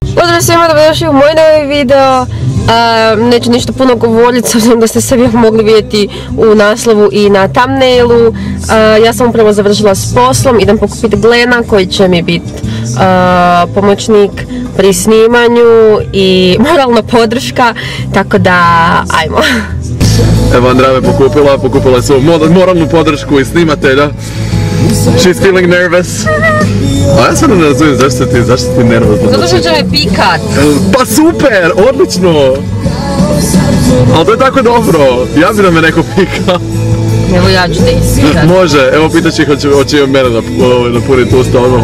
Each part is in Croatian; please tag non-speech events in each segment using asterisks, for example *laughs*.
Pozdrav svima, dobrodošli u moj novi video. Neću ništa puno govoriti, s obzirom da ste sve mogli vidjeti u naslovu i na thumbnailu. Ja sam upravo završila s poslom, idem pokupiti Glena koji će mi biti pomoćnik pri snimanju i moralna podrška, tako da ajmo. Evo me pokupila, pokupila su moralnu podršku i snimatelja. She's feeling nervous. A ja sad ne razumijem zašto ti, zašto ti nervozno. Zato što će me pikat. Pa super, odlično! Ali to je tako dobro, ja bi da me neko pika. Evo ja ću te ispitati. Može, evo pitaš ih hoće, hoće mene ovaj, napuniti usta odmah.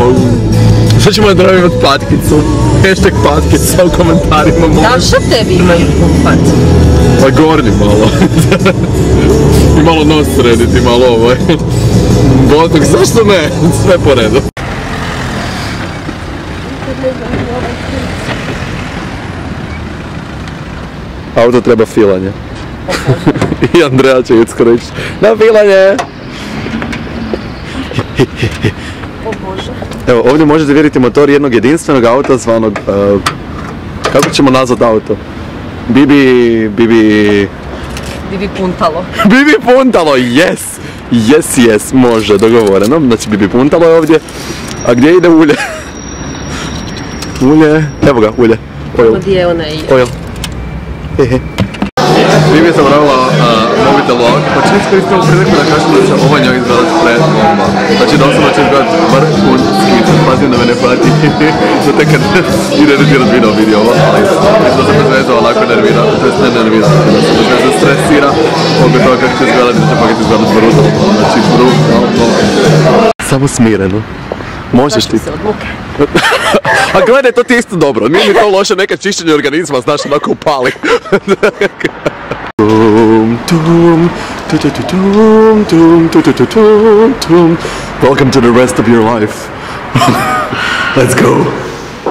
Šta ćemo Andrea imati patkicu? Hashtag patkica u komentarima može. Da, što tebi imaju kupat? Pa gornji malo. *laughs* I malo nos srediti, malo ovaj. Botok, zašto ne? *laughs* Sve po redu. Auto treba filanje. *laughs* I Andreja će uskoro ići na filanje. Evo, ovdje možete vidjeti motor jednog jedinstvenog auta zvanog... uh, kako ćemo nazvat auto? Bibi... Bibi... Bibi puntalo. *laughs* Bibi Puntalo, yes! Yes, yes, može, dogovoreno. Znači, Bibi Puntalo je ovdje. A gdje ide ulje? *laughs* ulje, evo ga, ulje. Oil, Gdje je onaj... oil. Hehe. Bibi je zabravila ovak, pa će iskoristiti ovu priliku da kažem da će ovo njoj izgledati pred bomba. Znači doslovno će izgledati vrhunski, sad da me ne pati, *laughs* tek kad ide editirat video vidi ovo, ali se bez veze nervira, to jest ne nervira, da se bez veze stresira oko toga kako će izgledati, da će paket izgledati brutalno, znači brutalno. Samo smireno. Možeš ti. se od muke. *laughs* A gledaj, to ti je isto dobro. Nije mi to loše neka čišćenje organizma, znaš, onako upali. Welcome to the rest of your life. *laughs* Let's go.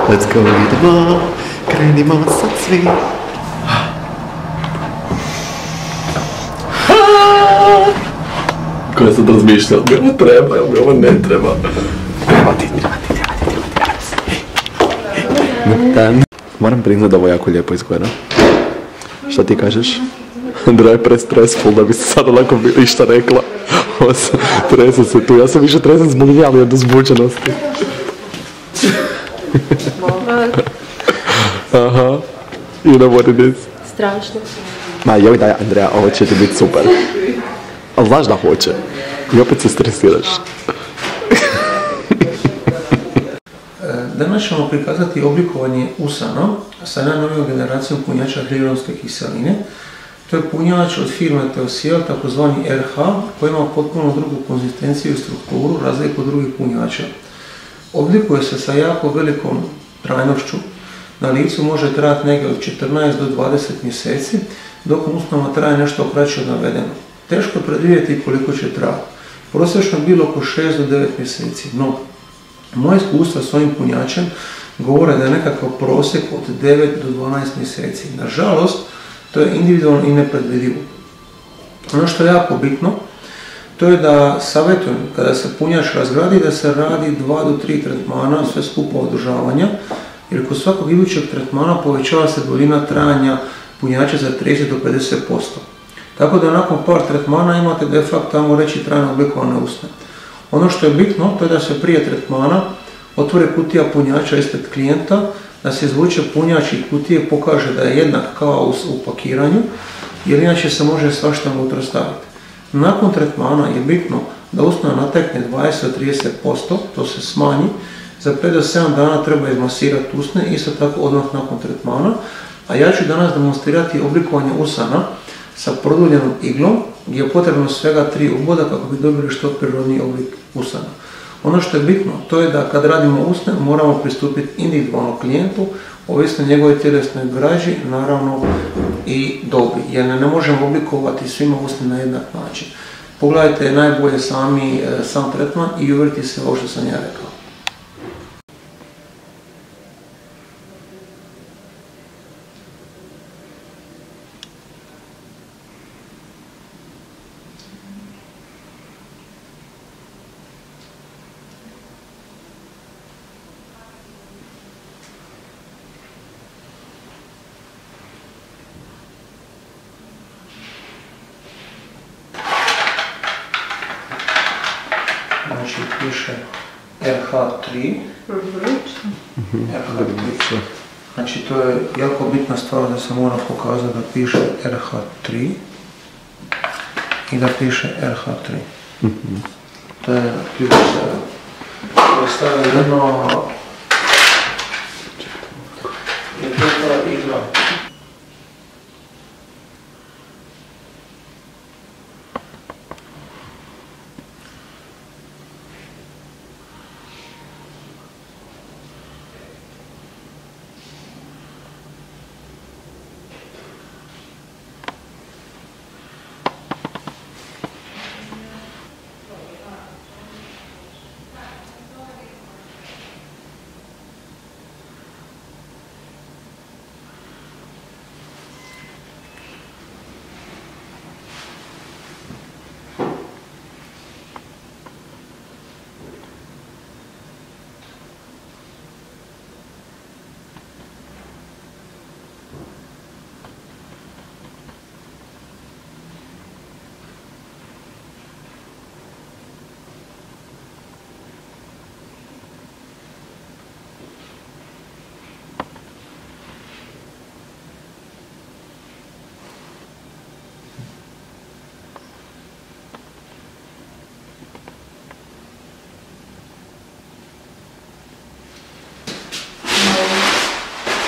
Let's go, idemo. Krenimo sad svi. Ko je sad razmišljao, mi ovo treba, mi ovo ne treba. Moram priznat da ovo jako lijepo izgleda. Šta ti kažeš? Andrea je pre-stressful da bi se sad onako išta rekla. Ovo se- tu, ja sam više tresan zbog nje, ali od uzbuđenosti. Aha. You know what it is. Strašno. Ma joj daj Andrea, ovo će ti biti super. Ali znaš da hoće. I opet se stresiraš. Danas ćemo prikazati oblikovanje usana sa najnovijom generacijom punjača hialuronske kiseline. To je punjač od firme Teosiel, takozvani RH, koji ima potpuno drugu konzistenciju i strukturu, razliku od drugih punjača. Oblikuje se sa jako velikom trajnošću. Na licu može trajati negdje od 14 do 20 mjeseci, dok usnama traje nešto kraće od navedeno. Teško je predvidjeti koliko će trajati. Prosječno je bilo oko 6 do 9 mjeseci, no moje iskustva s ovim punjačem govore da je nekakav prosjek od 9 do 12 mjeseci. Nažalost, to je individualno i nepredvidivo. Ono što je jako bitno, to je da savjetujem kada se punjač razgradi da se radi 2 do 3 tretmana, sve skupo održavanja, jer kod svakog idućeg tretmana povećava se duljina trajanja punjača za 30 do 50%. Tako da nakon par tretmana imate de facto tamo reći trajno oblikovane usne. Ono što je bitno, to je da se prije tretmana otvore kutija punjača ispred klijenta, da se izvuče punjač i kutije pokaže da je jednak kao u- pakiranju, jer inače se može svašta unutra staviti. Nakon tretmana je bitno da usna natekne 20 do 30%, to se smanji, za 5 do 7 dana treba izmasirati usne, isto tako odmah nakon tretmana, a ja ću danas demonstrirati oblikovanje usana sa produljenom iglom gdje je potrebno svega tri uboda kako bi dobili što prirodniji oblik usana. Ono što je bitno, to je da kad radimo usne moramo pristupiti individualno klijentu, ovisno o njegovoj tjelesnoj graži, naravno i dobi, jer ne možemo oblikovati svima usne na jednak način. Pogledajte najbolje sami e, sam tretman i uvjerite se ovo što sam ja rekao. Piše RH3. RH3. Znači to je jako bitna stvar da se mora pokazati da piše RH3 i da piše RH3. To je ključ sada. To je stavio jedno...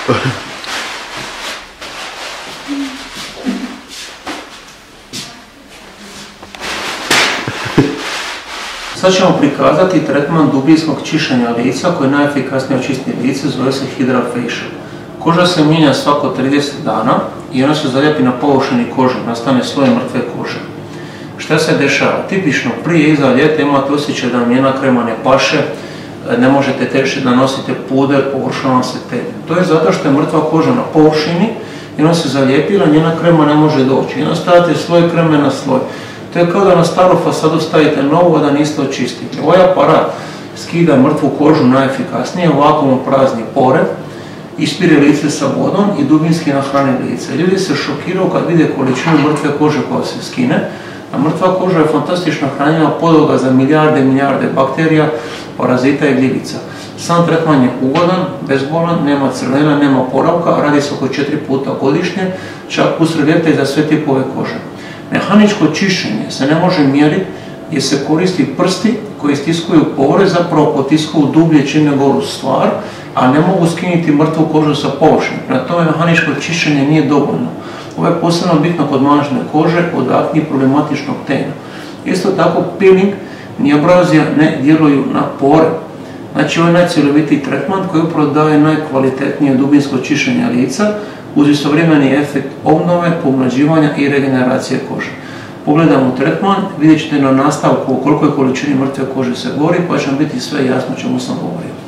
Sad ćemo prikazati tretman dubinskog čišćenja lica koji je najefikasnije očisti lice, zove se Hydra Facial. Koža se mijenja svako 30 dana i ona se zalijepi na površini kože, nastane sloj mrtve kože. Šta se dešava? Tipično prije i iza ljeta imate osjećaj da vam njena krema ne paše, ne možete teže da nosite puder, površava se te. To je zato što je mrtva koža na površini i ona se zalijepila, njena krema ne može doći. I stavite sloj kreme na sloj. To je kao da na staru fasadu stavite novu, a da niste očistili. Ovaj aparat skida mrtvu kožu najefikasnije, ovako prazni pore, ispire lice sa vodom i dubinski nahrani lice. Ljudi se šokiraju kad vide količinu mrtve kože koja se skine, a mrtva koža je fantastično hranjiva podloga za milijarde i milijarde bakterija, parazita i gljivica. Sam tretman je ugodan, bezbolan, nema crvena, nema poravka, radi se oko 4 puta godišnje, čak ljeta i za sve tipove kože. Mehaničko čišćenje se ne može mjeriti jer se koristi prsti koji stiskuju pore, zapravo potiskuju dublje čine goru stvar, a ne mogu skinuti mrtvu kožu sa površine. Na tome mehaničko čišćenje nije dovoljno. Ovo je posebno bitno kod mažne kože, od akni problematičnog tena. Isto tako peeling ni abrazija ne djeluju na pore. Znači ovo je tretman koji upravo daje najkvalitetnije dubinsko čišćenje lica uz istovremeni efekt obnove, pomlađivanja i regeneracije kože. Pogledamo tretman, vidjet ćete na nastavku o koliko je količini mrtve kože se govori, pa će vam biti sve jasno čemu sam govorio.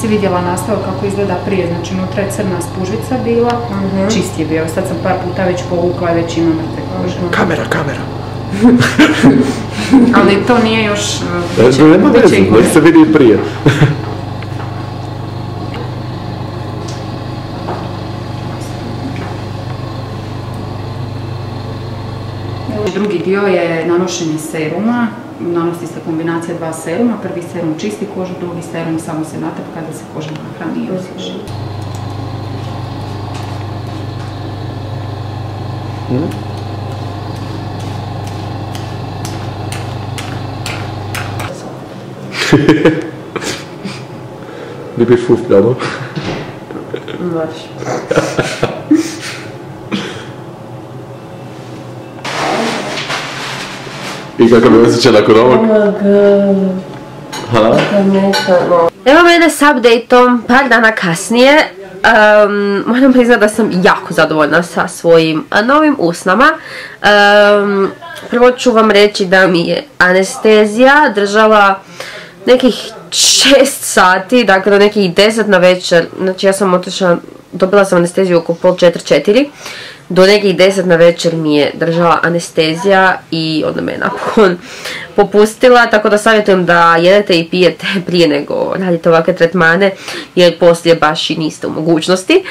Nisi vidjela nastavak kako izgleda prije, znači unutra je crna spužica bila, čist je bio, sad sam par puta već povukla i već ima mrtve kože. *laughs* Kamera, kamera. *laughs* Ali to nije još... uh, E, će- nema veze, nek se vidi i prije. *laughs* Drugi dio je nanošenje seruma, nanosi se kombinacija dva seruma, prvi serum čisti kožu, drugi serum samo se natapka da se koža nahrani i. Li bi fufljano. Baš. I kakav je osjećaj nakon ovog? Ha? Evo mene s updateom par dana kasnije. Um, moram priznati da sam jako zadovoljna sa svojim a, novim usnama. Um, prvo ću vam reći da mi je anestezija držala nekih 6 sati, dakle do nekih 10 na večer. Znači ja sam otišla, dobila sam anesteziju oko pol 4 4. do nekih 10 na večer mi je držala anestezija i onda me je napokon popustila, tako da savjetujem da jedete i pijete *laughs* prije nego radite ovakve tretmane, jer poslije baš i niste u mogućnosti.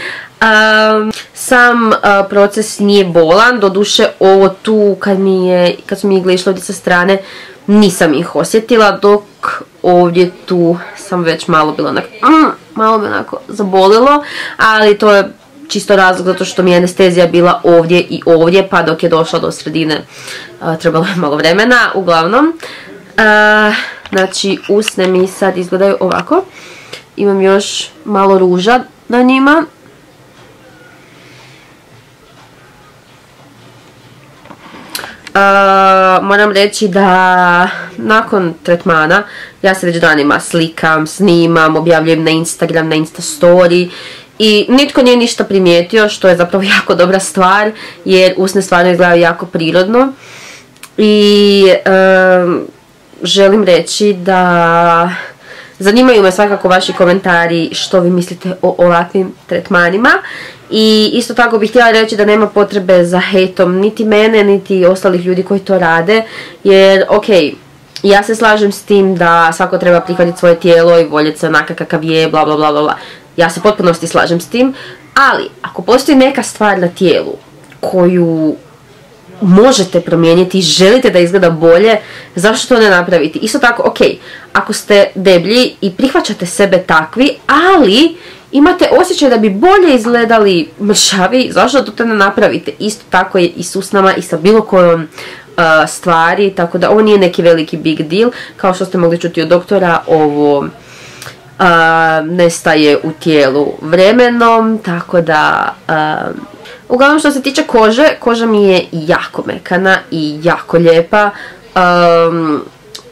sam proces nije bolan, doduše ovo tu kad mi je, kad su mi igle išle ovdje sa strane, nisam ih osjetila, dok ovdje tu sam već malo bila onako, mm, malo me onako zabolilo, ali to je čisto razlog zato što mi je anestezija bila ovdje i ovdje, pa dok je došla do sredine trebalo je malo vremena, uglavnom. znači, usne mi sad izgledaju ovako. Imam još malo ruža na njima. moram reći da nakon tretmana ja se već danima slikam, snimam, objavljujem na Instagram, na Insta story i nitko nije ništa primijetio što je zapravo *laughs* jako dobra stvar jer usne stvarno izgledaju jako prirodno i želim reći da zanimaju me svakako vaši komentari što vi mislite o ovakvim tretmanima i isto tako bih htjela reći da nema potrebe za hejtom niti mene niti ostalih ljudi koji to rade jer ok, ja se slažem s tim da svako treba prihvatiti svoje tijelo i voljeti se onaka kakav je, bla bla bla bla. Ja se potpunosti slažem s tim, ali ako postoji neka stvar na tijelu koju možete promijeniti želite da izgleda bolje, zašto to ne napraviti? Isto tako, ok, ako ste deblji i prihvaćate sebe takvi, ali imate osjećaj da bi bolje izgledali mršavi, zašto to ne napravite? Isto tako je i s usnama i sa bilo kojom stvari, tako da ovo nije neki veliki big deal, kao što ste mogli čuti od doktora, ovo nestaje u tijelu vremenom, tako da uglavnom što se tiče kože, koža mi je jako mekana i jako lijepa,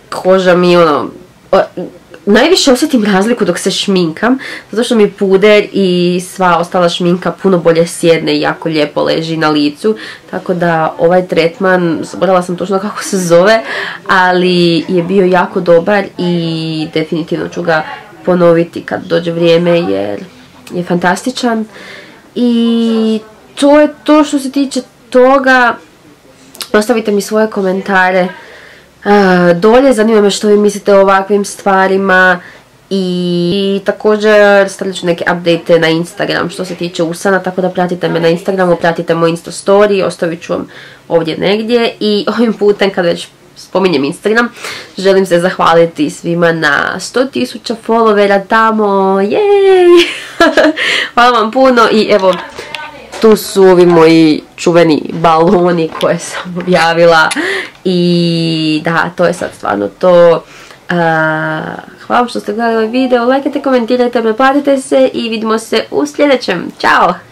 koža mi ono, najviše osjetim razliku dok se šminkam, zato što mi puder i sva ostala šminka puno bolje sjedne i jako lijepo leži na licu, tako da ovaj tretman, zaboravila sam točno kako se zove, ali je bio jako dobar i definitivno ću ga ponoviti kad dođe vrijeme jer je fantastičan. I to je to što se tiče toga. Ostavite mi svoje komentare dolje, zanima me što vi mislite o ovakvim stvarima i također stavit neke update na Instagram što se tiče usana, tako da pratite me na Instagramu, pratite moj Insta story, ostavit ću vam ovdje negdje i ovim putem kad već spominjem Instagram, želim se zahvaliti svima na 100.000 followera tamo, jej! *laughs* Hvala vam puno i evo, tu su ovi moji čuveni baloni koje sam objavila i da, to je sad stvarno to. hvala vam što ste gledali video, lajkajte, komentirajte, preplatite se i vidimo se u sljedećem. Ćao!